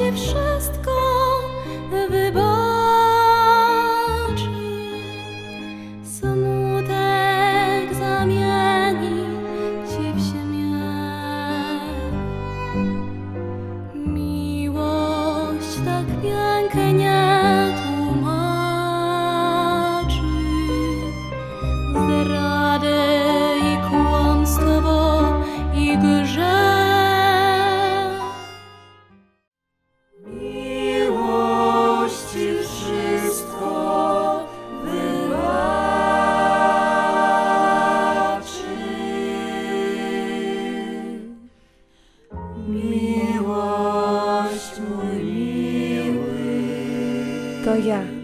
miłości wszystko wybaczy. Smutek zamieni ci w śmiech. Miłość tak pięknie Miłość mój miły. To ja,